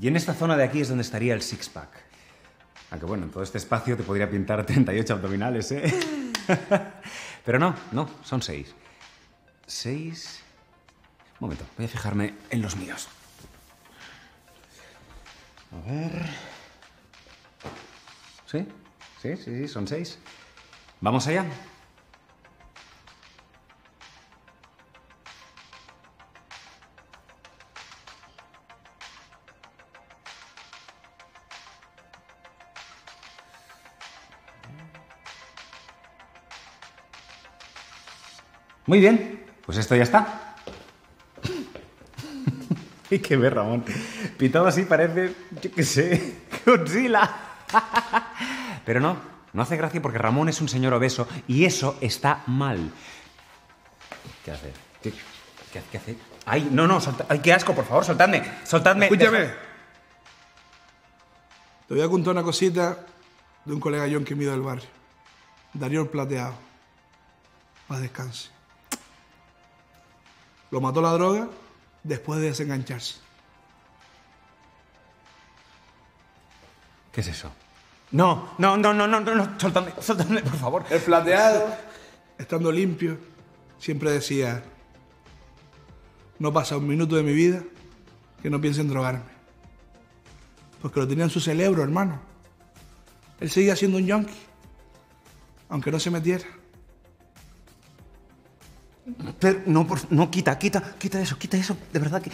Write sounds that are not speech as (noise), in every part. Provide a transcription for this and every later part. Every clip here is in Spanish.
Y en esta zona de aquí es donde estaría el six-pack. Aunque bueno, en todo este espacio te podría pintar (laughs) 38 abdominales, ¿eh? (laughs) Pero no, no, son seis. Seis... Un momento, voy a fijarme en los míos. A ver... ¿Sí? Sí, sí, sí, son seis. ¿Vamos allá? Muy bien, pues esto ya está. (laughs) Hay que ver, Ramón. Pintado así parece, yo qué sé, (laughs) Godzilla. (laughs) Pero no, no hace gracia porque Ramón es un señor obeso y eso está mal. ¿Qué hace? ¿Qué, qué, qué hace? Ay, no, no, solta- ay, qué asco, por favor, soltadme, soltadme. Escúchame. Te voy a contar una cosita de un colega John que mío del barrio. Darío el Plateado. Más descanse. Lo mató la droga después de desengancharse. ¿Qué es eso? No, no, no, no, no, no, no, soltadme, soltadme, por favor. El plateado, estando limpio, siempre decía, no pasa un minuto de mi vida que no piense en drogarme. Porque lo tenía en su cerebro, hermano. Él seguía siendo un yonki, aunque no se metiera. Pero, no, por, no, quita, quita, quita eso, quita eso, de verdad que...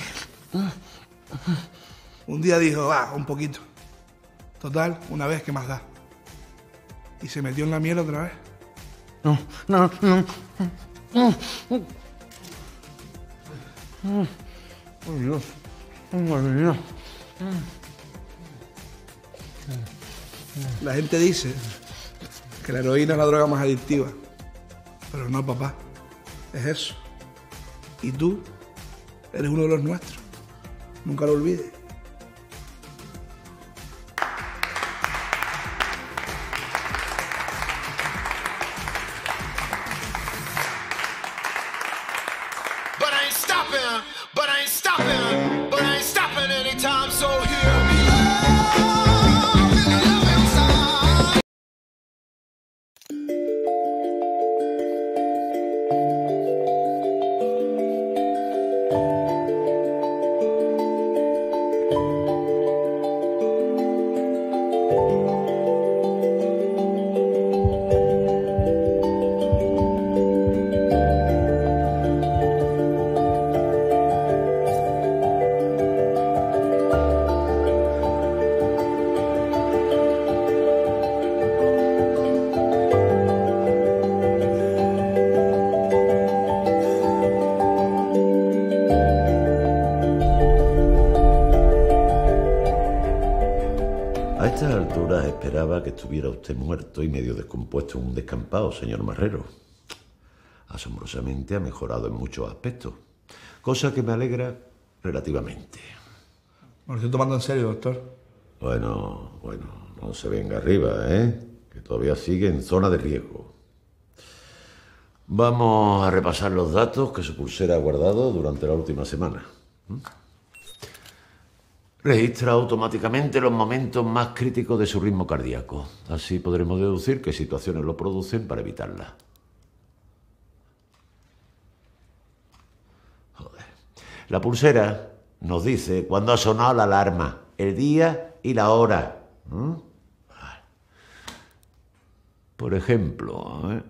Un día dijo, ah, un poquito. Total, una vez que más da. Y se metió en la miel otra vez. No, no, no. Oh, Dios. Oh, mía. La gente dice que la heroína es la droga más adictiva. Pero no, papá. Es eso. Y tú eres uno de los nuestros. Nunca lo olvides. Estuviera usted muerto y medio descompuesto en un descampado, señor Marrero. Asombrosamente ha mejorado en muchos aspectos, cosa que me alegra relativamente. Me lo estoy tomando en serio, doctor. Bueno, bueno, no se venga arriba, ¿eh? Que todavía sigue en zona de riesgo. Vamos a repasar los datos que su pulsera ha guardado durante la última semana. ¿Mm? Registra automáticamente los momentos más críticos de su ritmo cardíaco. Así podremos deducir qué situaciones lo producen para evitarlas. Joder. La pulsera nos dice cuándo ha sonado la alarma, el día y la hora. ¿Mm? Por ejemplo.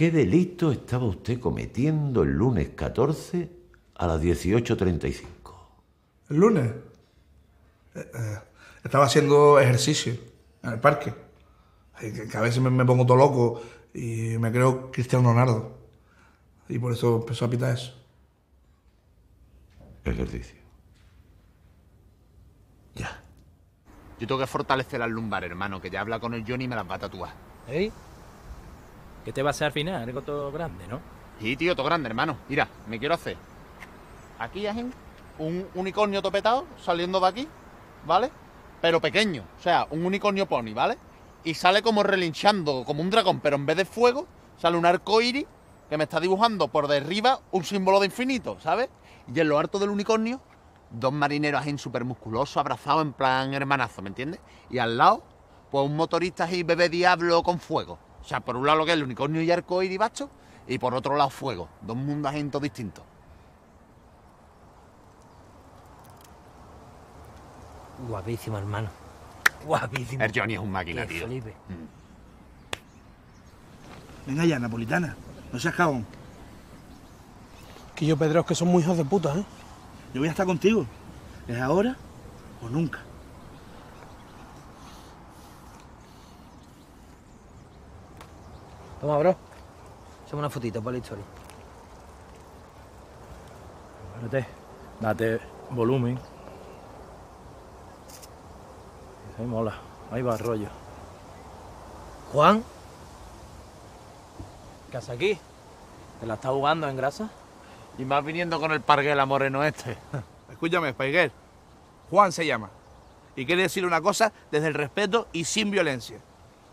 ¿qué delito estaba usted cometiendo el lunes 14 a las 18.35? El lunes eh, eh, estaba haciendo ejercicio en el parque. Que, que a veces me, me pongo todo loco y me creo Cristiano Ronaldo. Y por eso empezó a pitar eso. Ejercicio. Ya. Yo tengo que fortalecer las lumbares, hermano, que ya habla con el Johnny y me las va a tatuar. ¿Eh? ¿Qué te va a hacer al final? Algo todo grande, ¿no? Sí, tío, todo grande, hermano. Mira, me quiero hacer. Aquí, Ajín, un unicornio topetado saliendo de aquí, ¿vale? Pero pequeño, o sea, un unicornio pony, ¿vale? Y sale como relinchando, como un dragón, pero en vez de fuego, sale un arco iris que me está dibujando por de arriba un símbolo de infinito, ¿sabes? Y en lo alto del unicornio, dos marineros ahí súper musculosos, abrazados en plan hermanazo, ¿me entiendes? Y al lado, pues un motorista ahí bebé diablo con fuego. O sea, por un lado lo que es el unicornio y arcoíris bacho, y por otro lado fuego. Dos mundos en distintos. Guapísimo, hermano. Guapísimo. El Johnny es un máquina, tío. Felipe. Venga ya, napolitana. No seas cabón. Que yo, Pedro, es que son muy hijos de puta, ¿eh? Yo voy a estar contigo. ¿Es ahora o nunca? Toma, bro. Echame una fotito para la historia. Espérate, date volumen. Ahí mola. Ahí va el rollo. Juan, ¿Qué haces aquí? ¿Te la estás jugando en grasa? Y más viniendo con el parguela moreno este. (laughs) Escúchame, Spaiguer. Juan se llama. Y quiere decir una cosa desde el respeto y sin violencia.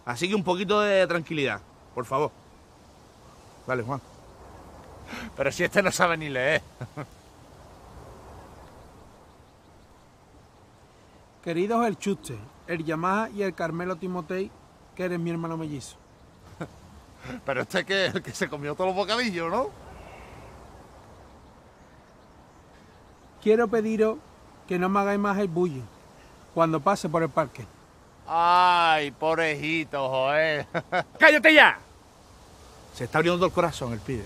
Así que un poquito de tranquilidad, por favor. Vale, Juan. Pero si este no sabe ni leer. Queridos el Chuste, el Yamaha y el Carmelo Timotei, que eres mi hermano mellizo. (laughs) Pero este que es el que se comió todos los bocadillos, ¿no? Quiero pediros que no me hagáis más el bullying cuando pase por el parque. Ay, pobrecito, joder. (laughs) ¡Cállate ya! Se está abriendo el corazón el pibe.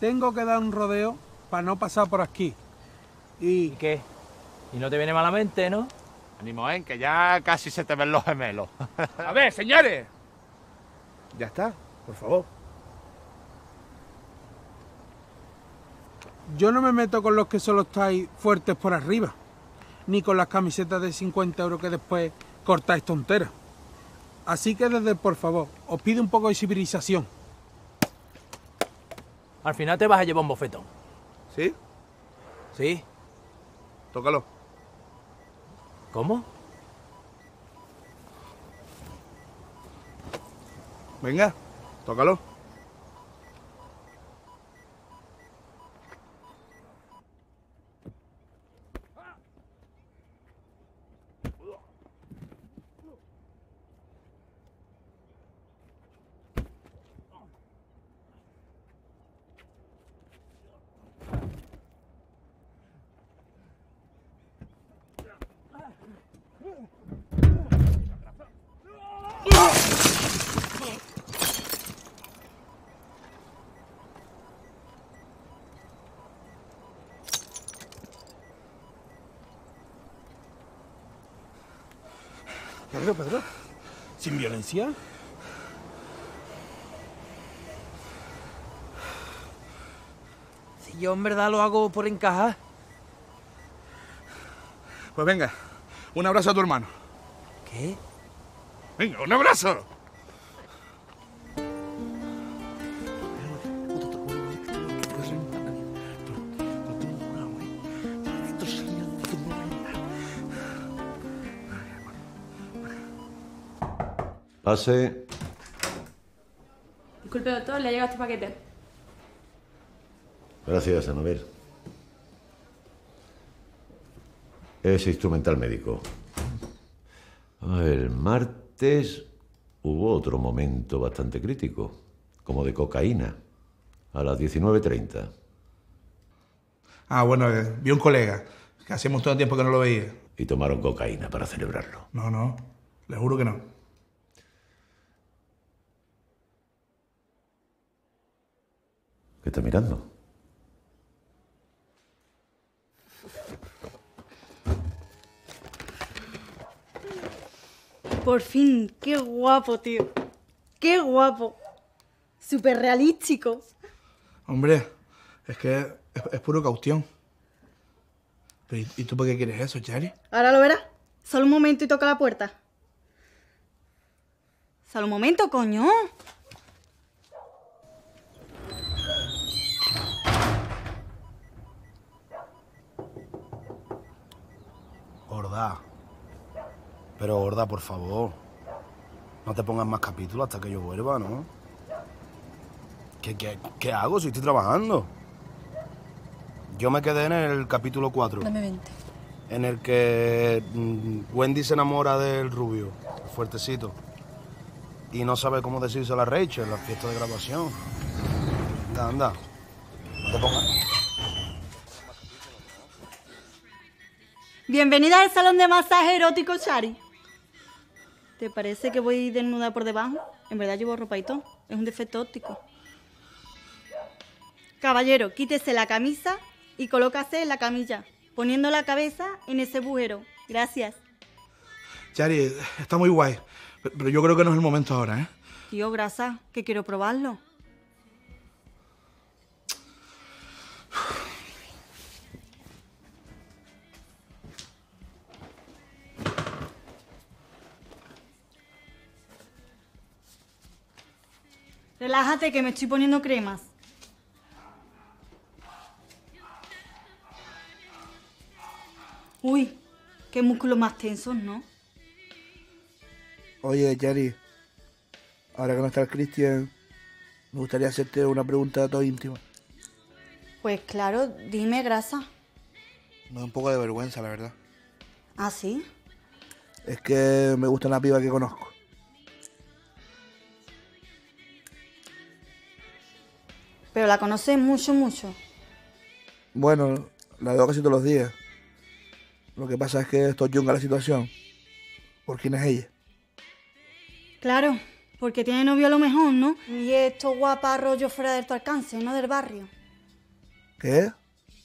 Tengo que dar un rodeo para no pasar por aquí. ¿Y Y qué? ¿Y no te viene malamente, no? Ánimo, ¿eh? Que ya casi se te ven los gemelos. A ver, señores. Ya está, por favor. yo no me meto con los que solo estáis fuertes por arriba, ni con las camisetas de 50 euros que después cortáis tonteras. Así que desde por favor, os pido un poco de civilización. Al final te vas a llevar un bofetón. ¿Sí? ¿Sí? Tócalo. ¿Cómo? Venga, tócalo. Pedro, Pedro, sin violencia. si yo en verdad lo hago por encajar. Pues venga, un abrazo a tu hermano. ¿Qué? Venga, un abrazo. Pase. Disculpe, doctor, le ha llegado este paquete. Gracias, Anabel. Es instrumental médico. El martes hubo otro momento bastante crítico, como de cocaína, a las 19.30. Ah, bueno, eh, vi un colega, que hacía un montón de tiempo que no lo veía. Y tomaron cocaína para celebrarlo. No, no, le juro que no. ¿Qué está mirando? Por fin, qué guapo, tío. Qué guapo. Súper realístico. Hombre, es que es, es puro caución. Pero, ¿y, y tú por qué quieres eso, Chari? Ahora lo verás. Solo un momento y toca la puerta. Solo un momento, coño. Gorda. Pero gorda, por favor. No te pongas más capítulos hasta que yo vuelva, ¿no? ¿Qué, qué, qué hago si estoy trabajando? Yo me quedé en el capítulo 4, Dame 20. en el que mm, Wendy se enamora del rubio, fuertecito, y no sabe cómo decírselo a Rachel en la fiesta de grabación. Anda, anda. No te pongas. Bienvenida al salón de masaje erótico Shari. ¿Te parece que voy desnuda por debajo? En verdad llevo ropa y todo. Es un defecto óptico. Caballero, quítese la camisa y colócase en la camilla, poniendo la cabeza en ese bujero. Gracias. Chari, está muy guay. Pero pero yo creo que no es el momento ahora, ¿eh? Tío, grasa, que quiero probarlo. Relájate que me estoy poniendo cremas. Uy, qué músculos más tensos, ¿no? Oye, Chari, ahora que no está el Cristian, me gustaría hacerte una pregunta todo íntima. Pues claro, dime, grasa. Me da un poco de vergüenza, la verdad. ¿Ah, sí? Es que me gusta una piba que conozco. Pero la conoces mucho, mucho. Bueno, la veo casi todos los días. Lo que pasa es que esto yunga la situación. ¿Por quién es ella? Claro, porque tiene novio a lo mejor, ¿no? Y esto guapa rollo fuera de tu alcance, no del barrio. ¿Qué?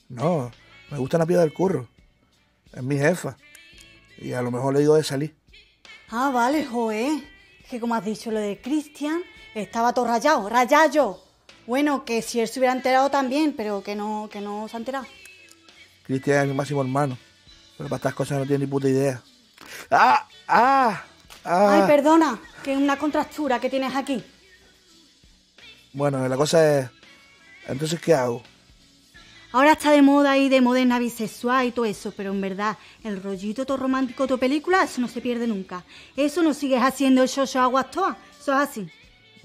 No, me gusta la piba del curro. Es mi jefa. Y a lo mejor le digo de salir. Ah, vale, joe. Que como has dicho lo de Cristian, estaba todo rayado, rayado. Bueno, que si él se hubiera enterado también, pero que no, que no se ha enterado. Cristian es mi máximo hermano. Pero para estas cosas no tiene ni puta idea. ¡Ah! ¡Ah! ¡Ah! Ay, perdona, que es una contractura que tienes aquí. Bueno, la cosa es. Entonces, ¿qué hago? Ahora está de moda y de moderna bisexual y todo eso, pero en verdad, el rollito todo romántico de tu película, eso no se pierde nunca. Eso no sigues haciendo el show show aguas todas. Eso es así.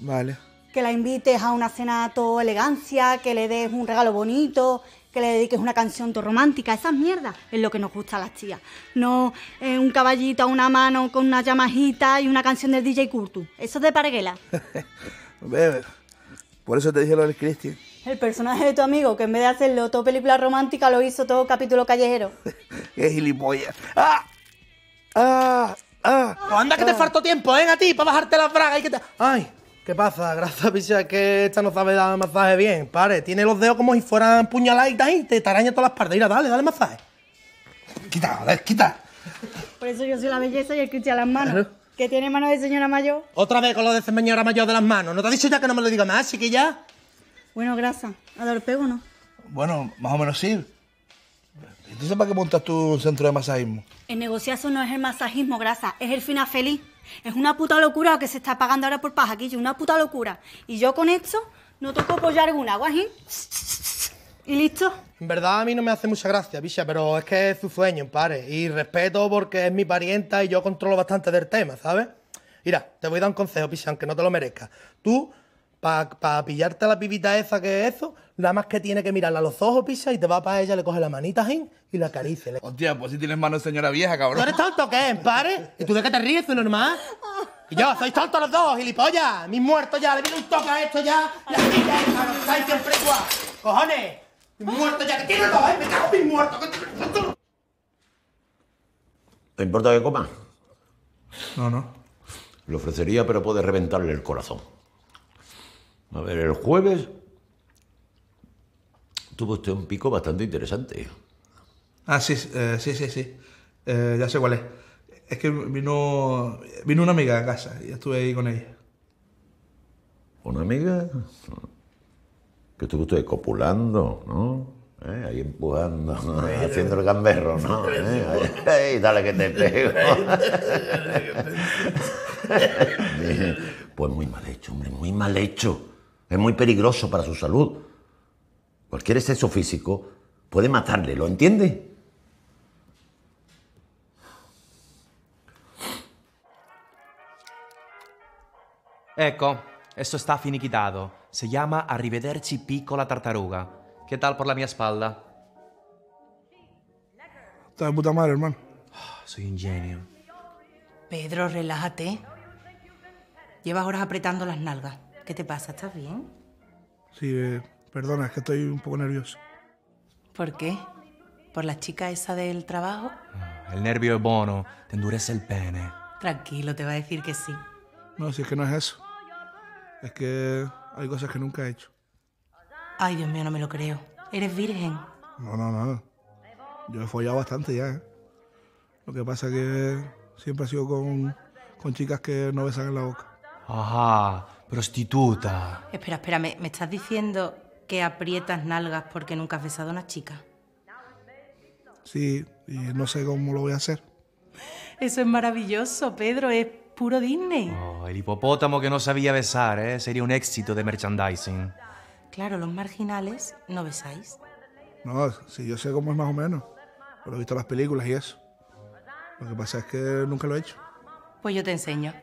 Vale. Que la invites a una cena todo elegancia, que le des un regalo bonito, que le dediques una canción todo romántica. Esas mierdas es lo que nos gusta a las tías. No eh, un caballito a una mano con una llamajita y una canción del DJ Curtu. Eso es de parguela. (laughs) Por eso te dije lo del Cristian. El personaje de tu amigo, que en vez de hacerlo todo película romántica, lo hizo todo capítulo callejero. (laughs) Qué gilipollas. ¡Ah! ¡Ah! ¡Ah! Anda que te faltó tiempo, ¿eh? A ti, para bajarte las bragas y que te... Ay, ¿qué pasa? Gracias, picha, es que esta no sabe dar masaje bien. Pare, tiene los dedos como si fueran puñaladitas y te araña toda la espalda. Mira, dale, dale masaje. Quita, dale, quita. Por eso yo soy la belleza y el Cristian las manos. Que tiene manos de señora mayor. Otra vez con lo de señora mayor de las manos. ¿No te ha dicho ya que no me lo diga más, chiquilla? Bueno, grasa. ¿A dar pego no? Bueno, más o menos sí. Entonces, ¿para qué montas tú un centro de masajismo? El negociazo no es el masajismo, grasa, es el final feliz. Es una puta locura lo que se está pagando ahora por pajaquillo, una puta locura. Y yo con esto no toco apoyar alguna, guajín. ¿Y listo? En verdad a mí no me hace mucha gracia, picha, pero es que es su sueño, pare. Y respeto porque es mi parienta y yo controlo bastante del tema, ¿sabes? Mira, te voy a dar un consejo, picha, aunque no te lo merezcas. Tú, para pillarte a la pibita esa que es eso, nada más que tiene que mirarla a los ojos, picha, y te va para ella, le coge la manita, jin, y la acaricia. Le- Hostia, pues si tienes manos señora vieja, ¿Tú cabrón. eres tonto o qué, pare? ¿Y tú de qué te ríes, ¿Es normal? Y yo, sois tontos los dos, gilipollas. Mis muertos ya, le viene un toque a esto ya. Así ya, hermano, estáis siempre igual. Cojones, mis muertos ya, que tiene todo, ¿eh? Me cago en mis muertos. ¿Te importa que coma? No, no. Le ofrecería, pero puede reventarle el corazón. A ver, el jueves tuvo usted un pico bastante interesante. Ah, sí, eh, sí, sí, sí. Eh, ya sé cuál es. Es que vino, vino una amiga a casa y estuve ahí con ella. ¿Una amiga? Que estuvo usted copulando, ¿no? ¿Eh? Ahí empujando, (laughs) haciendo el gamberro, ¿no? (laughs) ¿Eh? Ay, (laughs) dale que te pego. Pues muy mal hecho, hombre, muy mal hecho. Es muy peligroso para su salud. Cualquier exceso físico puede matarle, ¿lo entiende? Ecco, esto está finiquitado. Se llama Arrivederci piccola tartaruga. ¿Qué tal por la mia espalda? Está de puta madre, hermano. Soy un genio. Pedro, relájate. Llevas horas apretando las nalgas. ¿Qué te pasa? ¿Estás bien? Sí, eh, perdona, es que estoy un poco nervioso. ¿Por qué? ¿Por la chica esa del trabajo? El nervio es bono, te endurece el pene. Tranquilo, te va a decir que sí. No, si es que no es eso. Es que hay cosas que nunca he hecho. Ay, Dios mío, no me lo creo. ¿Eres virgen? No, no, no. Yo he follado bastante ya, ¿eh? Lo que pasa es que siempre he sido con, con chicas que no besan en la boca. Ajá, prostituta. Espera, espera, ¿me, me estás diciendo que aprietas nalgas porque nunca has besado a una chica? Sí, y no sé cómo lo voy a hacer. Eso es maravilloso, Pedro, es puro Disney. Oh, el hipopótamo que no sabía besar, ¿eh? Sería un éxito de merchandising. Claro, los marginales no besáis. No, sí, yo sé cómo es más o menos. Pero he visto las películas y eso. Lo que pasa es que nunca lo he hecho. Pues yo te enseño.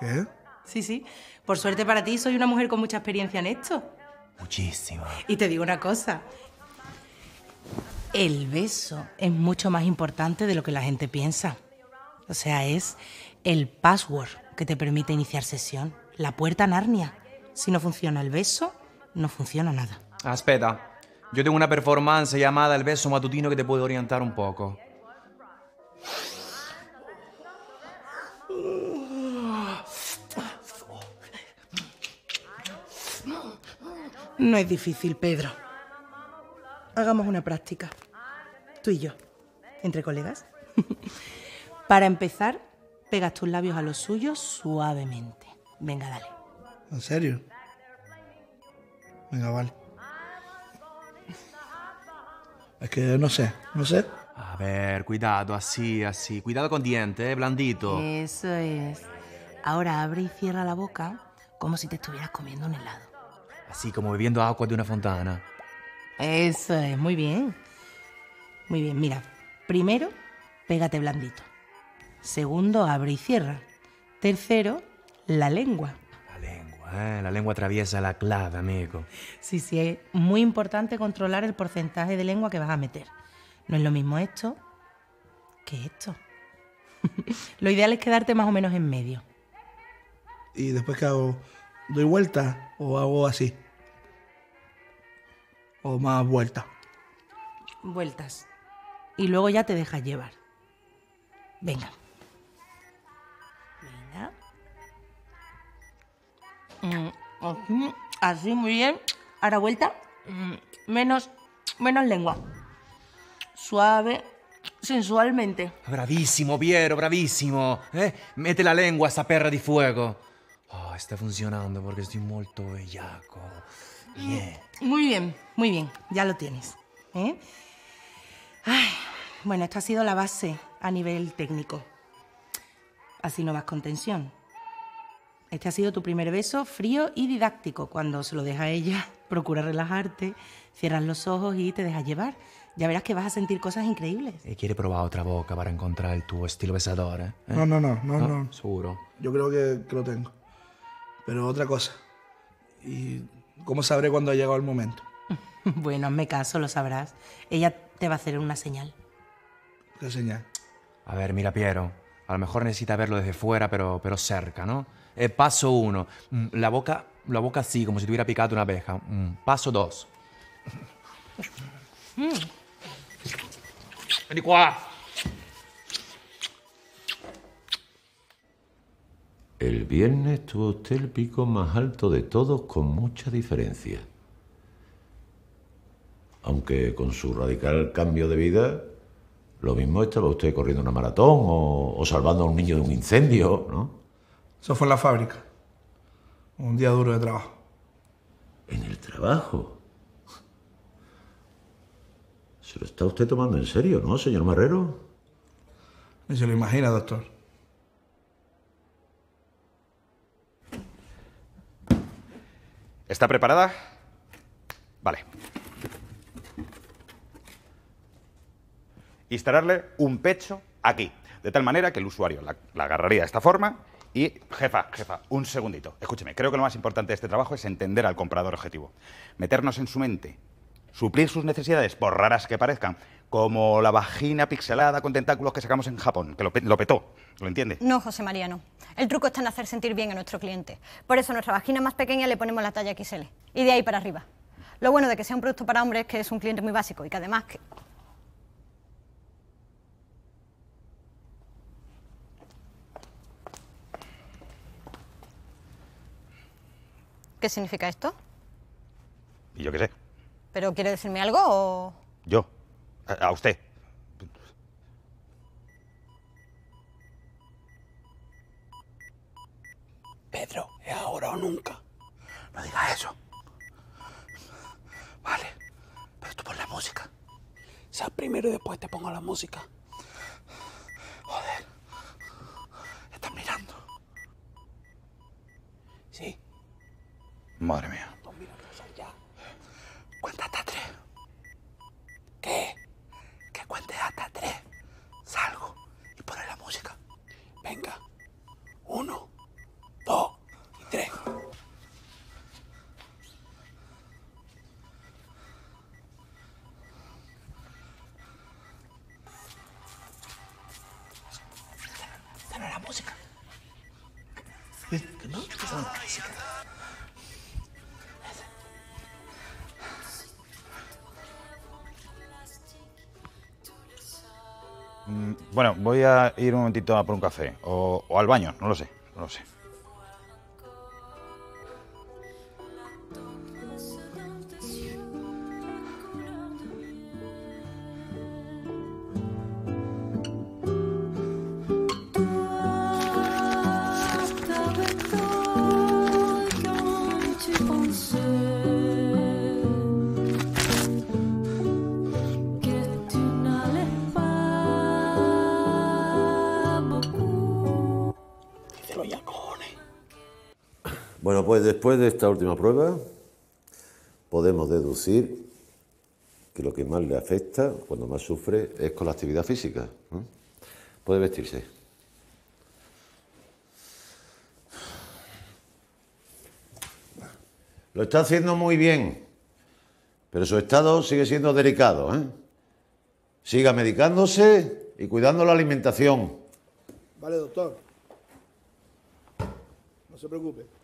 ¿Qué? Sí, sí. Por suerte para ti, soy una mujer con mucha experiencia en esto. Muchísimo. Y te digo una cosa. El beso es mucho más importante de lo que la gente piensa. O sea, es el password que te permite iniciar sesión. La puerta Narnia. Si no funciona el beso, no funciona nada. Aspetta, yo tengo una performance llamada El beso matutino que te puede orientar un poco. No es difícil, Pedro. Hagamos una práctica. Tú y yo. Entre colegas. (laughs) Para empezar, pegas tus labios a los suyos suavemente. Venga, dale. ¿En serio? Venga, vale. Es que no sé, no sé. A ver, cuidado, así, así. Cuidado con dientes, ¿eh? Blandito. Eso es. Ahora abre y cierra la boca como si te estuvieras comiendo un helado. Así como bebiendo agua de una fontana. Eso es, muy bien. Muy bien, mira. Primero, pégate blandito. Segundo, abre y cierra. Tercero, la lengua. Eh, La lengua atraviesa la clave, amigo. Sí, sí, es muy importante controlar el porcentaje de lengua que vas a meter. No es lo mismo esto que esto. (laughs) lo ideal es quedarte más o menos en medio. ¿Y después qué hago? ¿Doy vuelta o hago así? ¿O más vuelta? Vueltas. Y luego ya te dejas llevar. Venga. Venga. Mm, así, Así, muy bien. Ahora vuelta. Mm, Menos, menos lengua. Suave, sensualmente. Bravísimo, Piero, bravísimo. Eh? Mete la lengua a esa perra di fuego. Oh, sta funzionando perché estoy molto bellaco. Bien. Muy bien, muy bien. Ya lo tienes. ¿eh? Ay, bueno, esto ha sido la base a nivel técnico. Así no vas con tensión. Este ha sido tu primer beso frío y didáctico. Cuando se lo deja a ella, (laughs) procura relajarte, cierras los ojos y te dejas llevar. Ya verás que vas a sentir cosas increíbles. E quiere provare otra boca para encontrar tuo estilo besadore? eh? No, no, no, no, no. Seguro. Yo creo que, que lo tengo. Pero otra cosa. ¿Y cómo sabré cuándo ha llegado el momento? (laughs) Bueno, hazme caso, lo sabrás. Ella te va a hacer una señal. ¿Qué señal? A ver, mira, Piero. A lo mejor necesita verlo desde fuera, pero, pero cerca, ¿no? Eh, paso uno. Mm, La boca, la boca así, como si tuviera picado una abeja. Mm, Paso dos. Vení El viernes tuvo usted el pico más alto de todos con mucha diferencia. Aunque con su radical cambio de vida, lo mismo estaba usted corriendo una maratón o, o salvando a un niño de un incendio, ¿no? Eso fue en la fábrica. Un día duro de trabajo. En el trabajo. Se lo está usted tomando en serio, ¿no, señor Marrero? Ni se lo imagina, doctor. ¿Está preparada? Vale. Instalarle un pecho aquí, de tal manera que el usuario la, agarraría de esta forma y, jefa, jefa, un segundito. Escúcheme, creo que lo más importante de este trabajo es entender al comprador objetivo. Meternos en su mente, suplir sus necesidades, por raras que parezcan, Como la vagina pixelada con tentáculos que sacamos en Japón, que lo, pe- lo petó. ¿Lo entiende? No, José María, no. El truco está en hacer sentir bien a nuestro cliente. Por eso a nuestra vagina más pequeña le ponemos la talla XL. Y de ahí para arriba. Lo bueno de que sea un producto para hombres es que es un cliente muy básico y que además... Que... ¿Qué significa esto? Y yo qué sé. ¿Pero quiere decirme algo o...? Yo. A, usted. Pedro, es ahora o nunca. No digas eso. Vale, pero tú pon la música. Sea primero y después te pongo la música. Joder. Estás mirando. Sí, Madre mía. Bueno, voy a ir un momentito a por un café. O, o al baño, no lo sé. No lo sé. De esta última prueba, podemos deducir que lo que más le afecta, cuando más sufre, es con la actividad física. Puede vestirse. Lo está haciendo muy bien, pero su estado sigue siendo delicado. ¿eh? Siga medicándose y cuidando la alimentación. Vale, doctor. No se preocupe.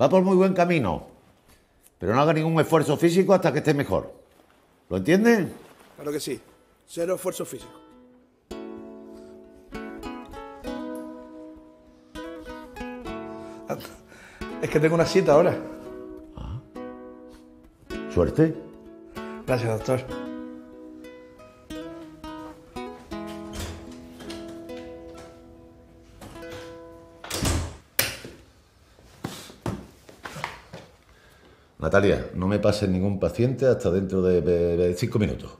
Va por muy buen camino, pero no haga ningún esfuerzo físico hasta que esté mejor. ¿Lo entiende? Claro que sí. Cero esfuerzo físico. Ah, Es que tengo una cita ahora. Suerte. Gracias, doctor. Natalia, no me pases ningún paciente hasta dentro de, de- de cinco minutos.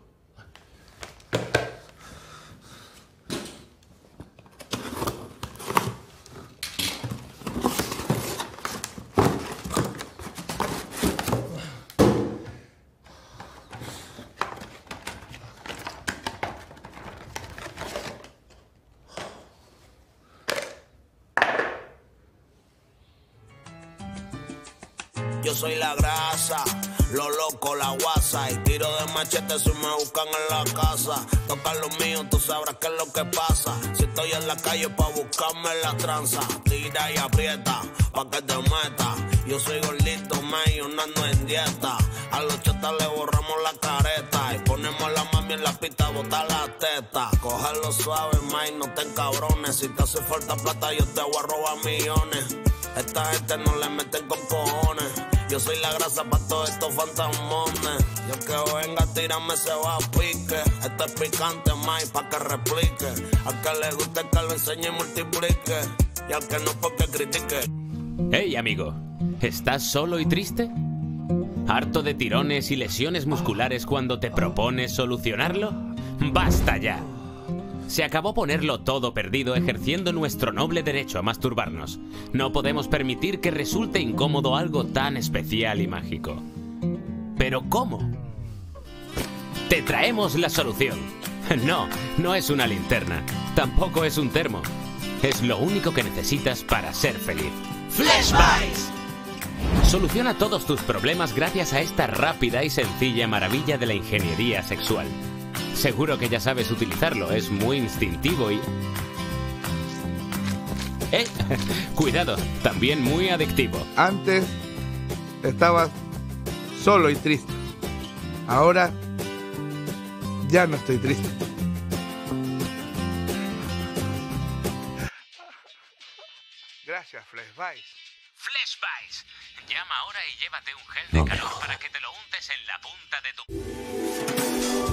En dieta. A los chotas le borramos la careta. Y ponemos a la mami en la pista, botar la teta. Cogerlo suave, man, no te encabrones. Si te hace falta plata, yo te voy a robar millones. Esta gente no le meten con cojones. Yo soy la grasa para todos estos fantasmones. Yo que venga, tírame se va a pique. Esto es picante, más pa' que replique. Al que le guste que lo enseñe y multiplique. Y al que no, porque critique. Hey amigo, ¿estás solo y triste? ¿Harto de tirones y lesiones musculares cuando te propones solucionarlo? ¡Basta ya! Se acabó ponerlo todo perdido ejerciendo nuestro noble derecho a masturbarnos. No podemos permitir que resulte incómodo algo tan especial y mágico. ¿Pero cómo? Te traemos la solución. No, no es una linterna. Tampoco es un termo. Es lo único que necesitas para ser feliz. Flashbacks. Soluciona todos tus problemas gracias a esta rápida y sencilla maravilla de la ingeniería sexual. Seguro que ya sabes utilizarlo, es muy instintivo y... ¡Eh! (laughs) Cuidado, también muy adictivo. Antes estabas solo y triste. Ahora ya no estoy triste. Gracias, Flashbite. Flashbite. Llama ahora y llévate un gel de calor para que te lo untes en la punta de tu...